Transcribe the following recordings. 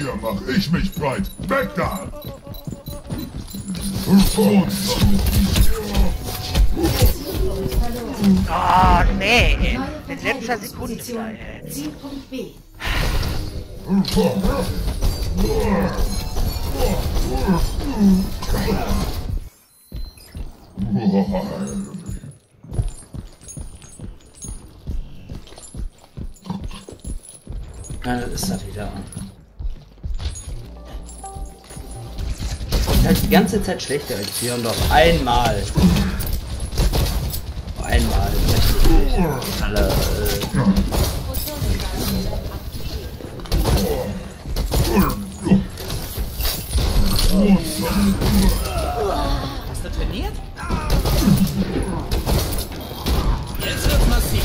dir mach ich mich breit. Weg da! Oh, nee. In letzter Sekunde. Zielpunkt B. Ja, das ist das wieder. Halt die ganze Zeit schlechter als wir und auf einmal. Auf einmal. Alle, äh, Hast du trainiert? Jetzt wird's massiv.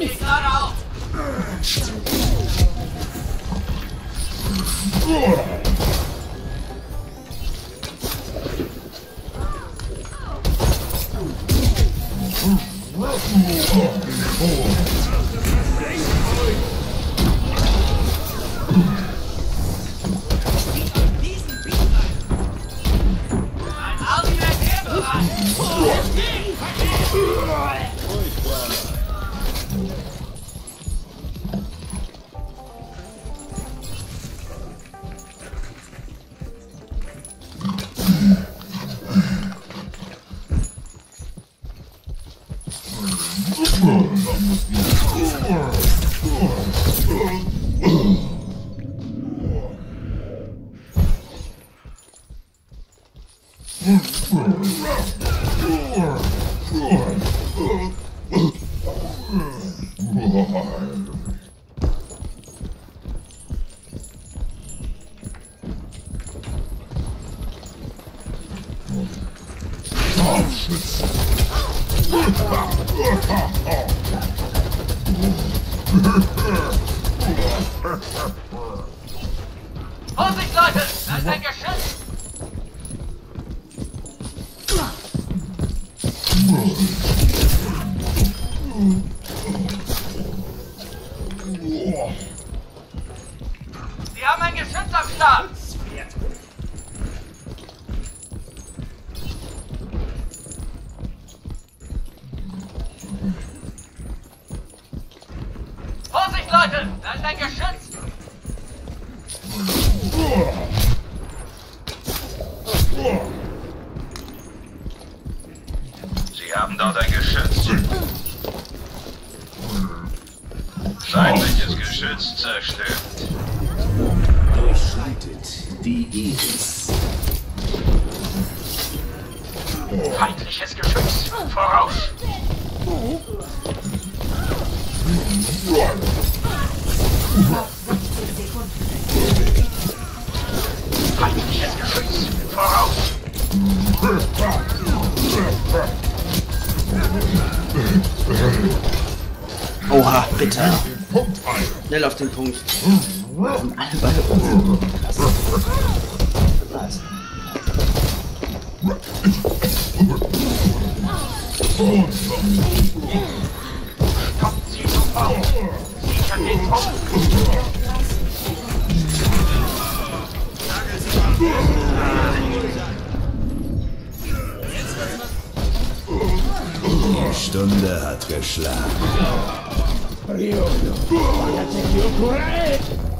me start out. Scharfschützen. Vorsicht, Leute! Da ist ein Geschütz! Feindliches Geschütz. Voraus. Oha, bitte. Punkt ein. Schnell auf den Punkt. Alle bei uns. Krass. Nice. Stoppt sie sofort! Sichert den Punkt! Stunde hat geschlagen.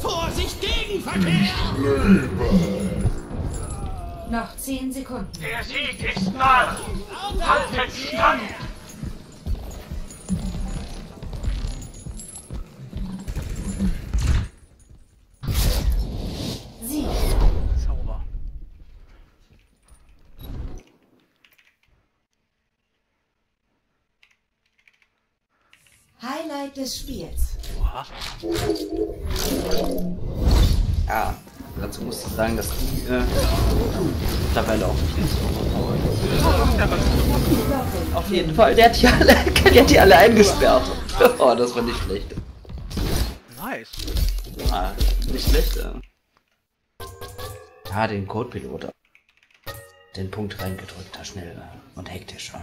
Vorsicht, Gegenverkehr! Noch 10 Sekunden. Der Sieg ist nahe! Haltet stand! Highlight des Spiels. Oha. Ja, dazu musst du sagen, dass die äh, mittlerweile auch nicht mehr so Auf jeden Fall, der hat die alle, der hat die alle eingesperrt. Oh, das war nicht schlecht. Nice. Ah, nicht schlecht, ja. Ja, den Codepilot. Den Punkt reingedrückt, da schnell und hektischer.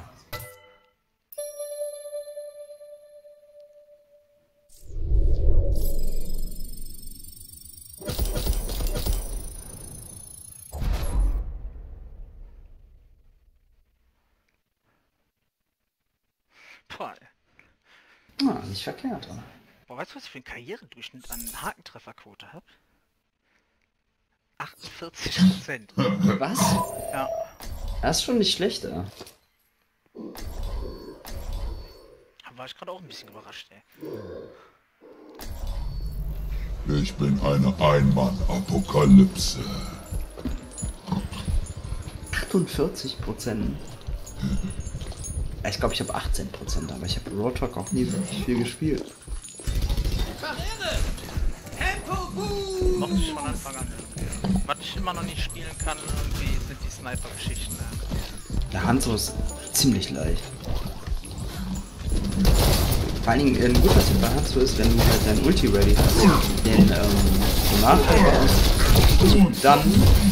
Boah. Ah, nicht verkehrt. Oder? Boah, weißt du, was ich für einen Karrieredurchschnitt an Hakentrefferquote habe? 48 Prozent. Was? Ja. Das ist schon nicht schlecht, ja. Da war ich gerade auch ein bisschen überrascht, ey. Ich bin eine Einmann-Apokalypse. 48 Prozent. Ich glaube, ich habe 18 Prozent, aber ich habe Roadhog auch nie wirklich viel gespielt. Mochte ich von Anfang an irgendwie. Was ich immer noch nicht spielen kann, irgendwie sind die Sniper-Geschichten. Der Hanzo ist ziemlich leicht. Vor allen Dingen, ein guter Tipp bei Hanzo ist, wenn du halt dein Ulti ready hast, den ähm, Nachfolger aus, dann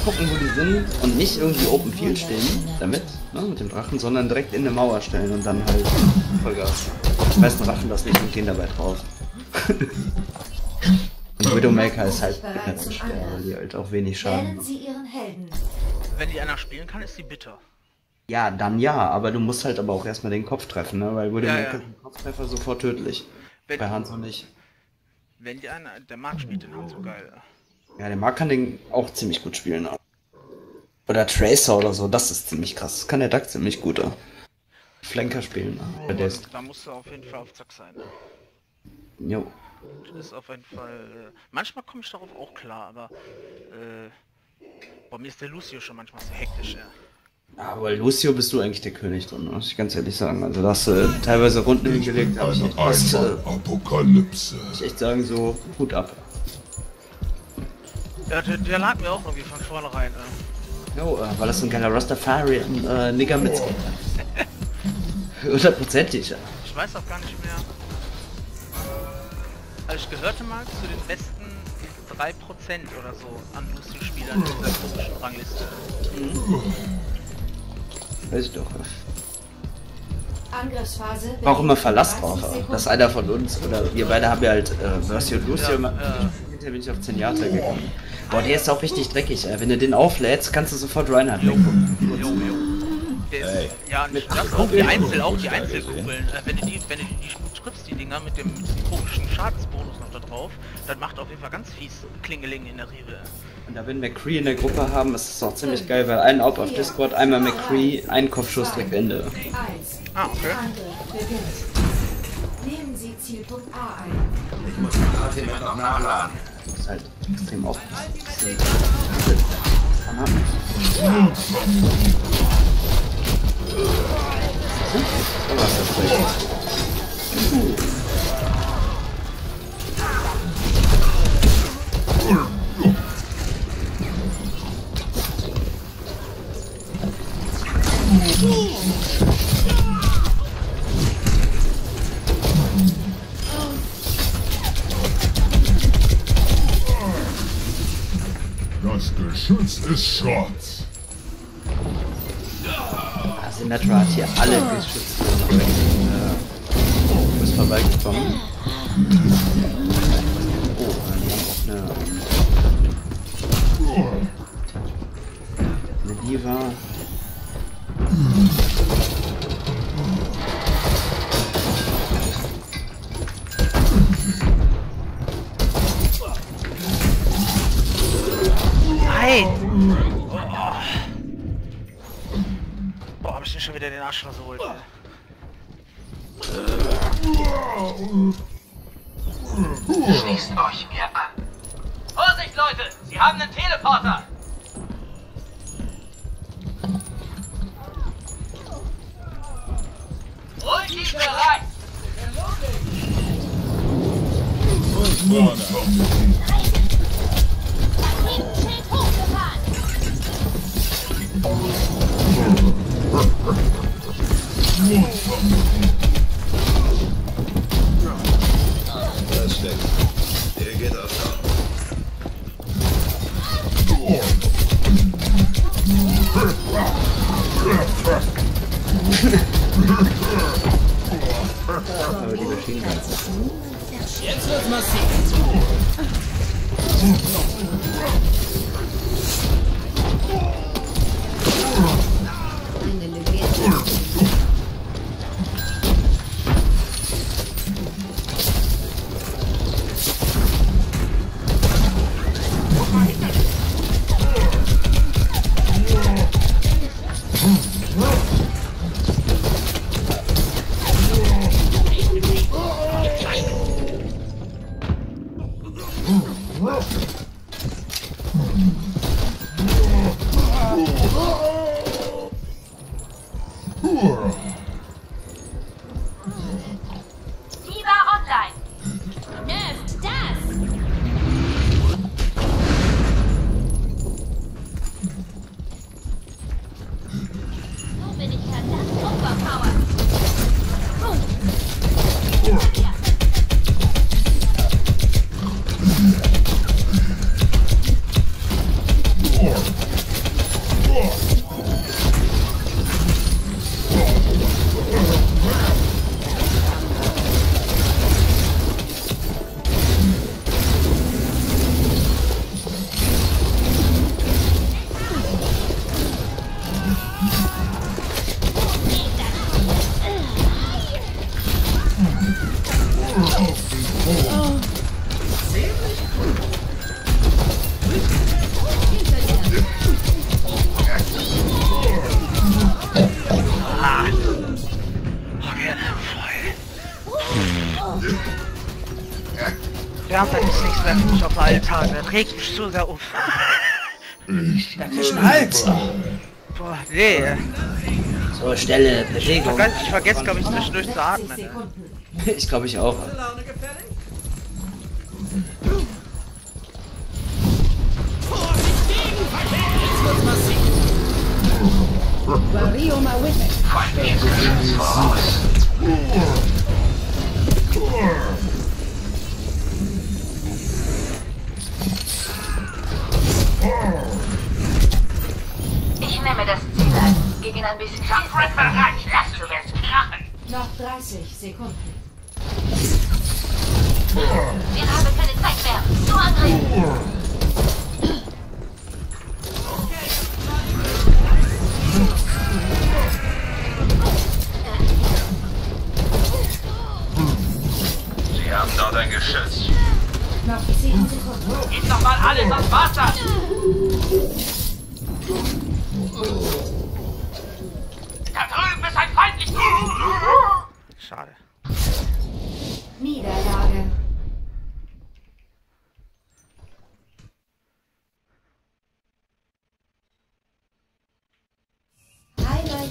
gucken, wo die sind und nicht irgendwie Open Field stehen damit, ne, mit dem Drachen, sondern direkt in eine Mauer stellen und dann halt Vollgas. Die meisten raffen das nicht und gehen dabei drauf. und Widowmaker ist halt generell schwer, weil die halt auch wenig Schaden. Sie. Wenn die einer spielen kann, ist die bitter. Ja, dann ja, aber du musst halt aber auch erstmal den Kopf treffen, ne? Weil Widowmaker Ja, ja. ist ein Kopftreffer sofort tödlich. Wenn, Bei Hanzo nicht. wenn die einer, der Marc spielt den Hand so geil. Ja, der Mark kann den auch ziemlich gut spielen. ne? Oder Tracer oder so, das ist ziemlich krass. Das kann der Duck ziemlich gut. ne? Flanker spielen. ne? Der ist, Da musst du auf jeden Fall auf Zack sein. Ne? jo. Das ist auf jeden Fall. Äh, manchmal komme ich darauf auch klar, aber äh, bei mir ist der Lucio schon manchmal so hektisch, ja. Ja, aber Lucio bist du eigentlich der König drin, ne? muss ich ganz ehrlich sagen. Also da hast du teilweise Runden hingelegt, hab ich Eine echt, was, äh, Einmann-Apokalypse. muss ich echt sagen, so Hut ab. Ja, der, der lag mir auch irgendwie von vornherein. Äh. Jo, äh, weil das so ein geiler Rastafarian äh, Nigger mit Hundertprozentig, ja. Ich weiß auch gar nicht mehr. Also ich gehörte mal zu den besten 3% oder so an Lucio-Spielern in dieser komischen Rangliste. Weiß ich doch. Angriffsphase. War auch immer Verlass 30 drauf, dass einer von uns oder wir beide haben ja halt äh, Mercy und Lucio Ja, immer- ja. Hinterher bin ich auf Zenyatta gegangen. Boah, der ist auch richtig dreckig, ey. Wenn du den auflädst, kannst du sofort Reinhardt Jo, weggucken. jo, jo. Der ist, ja, nicht das, auch die Einzel, auch die Einzelkugeln. Äh, wenn du die, wenn du die, gut triffst, die Dinger mit dem, mit komischen Schadensbonus noch da drauf, dann macht auf jeden Fall ganz fies Klingeling in der Rive. Und da wir einen McCree in der Gruppe haben, ist es auch ziemlich geil, weil ein Out auf Discord, einmal McCree, ein Kopfschuss direkt Ende. Ah, okay. Nehmen Sie Zielpunkt A ein. Ich muss mein Ultimate noch nachladen. Das ist halt extrem auf. Aber ist das Geschütz ist Schrott. Das Symmetra hat hier alle Geschütze direkt äh, ist vorbeigekommen. Oh, die haben auch eine, eine Diva. Arsch versohlt. Schließt euch mir an. Vorsicht, Leute! Sie haben einen Teleporter! Ulti bereit! Raketenschild Aber die Maschinen Jetzt wird's massiv. Ja, da ist nichts mehr für mich auf dem Altar. Der regt mich sogar auf. Ich Da kriegst du einen Hals! Boah, nee. So, Stelle, Bewegung. ich vergesse glaube ich, zwischendurch zu atmen. ne? Ich glaube ich auch. Vorsicht, Gegenverkehr! Jetzt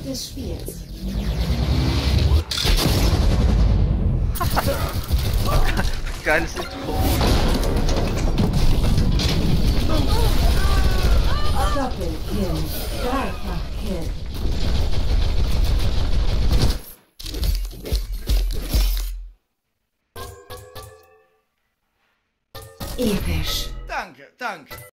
des Spiels. Geiles Intro. Doppelkill. Dreifachkill. Episch. Danke, danke.